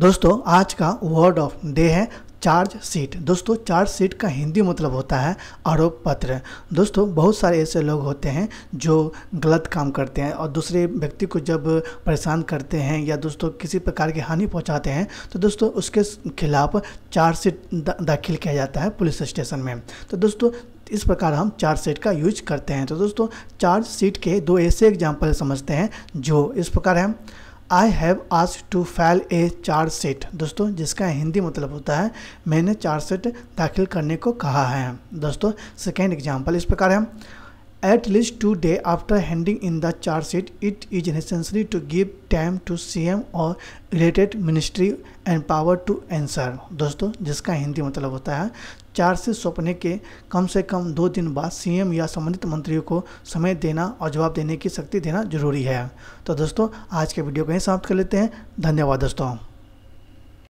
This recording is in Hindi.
दोस्तों, आज का वर्ड ऑफ़ डे है चार्ज सीट दोस्तों चार्ज सीट का हिंदी मतलब होता है आरोप पत्र दोस्तों, बहुत सारे ऐसे लोग होते हैं जो गलत काम करते हैं और दूसरे व्यक्ति को जब परेशान करते हैं या दोस्तों किसी प्रकार की हानि पहुंचाते हैं तो दोस्तों उसके खिलाफ चार्ज सीट दाखिल किया जाता है पुलिस स्टेशन में। तो दोस्तों, इस प्रकार हम चार्ज सीट का यूज़ करते हैं। तो दोस्तों चार्ज सीट के दो ऐसे एग्ज़ाम्पल समझते हैं जो इस प्रकार हैं। आई हैव आज to file a charge sheet दोस्तों, जिसका हिंदी मतलब होता है, मैंने चार्ज सेट दाखिल करने को कहा है। दोस्तों सेकेंड एग्ज़ाम्पल इस प्रकार है। Least two day after handing in the charge sheet it is necessary to give time to C M और related ministry and power to answer दोस्तों, जिसका हिंदी मतलब होता है चार से सौंपने के कम से कम दो दिन बाद सीएम या संबंधित मंत्रियों को समय देना और जवाब देने की शक्ति देना ज़रूरी है। तो दोस्तों, आज के वीडियो को यहीं समाप्त कर लेते हैं। धन्यवाद दोस्तों।